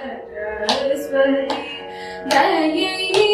Saraswati Dayayini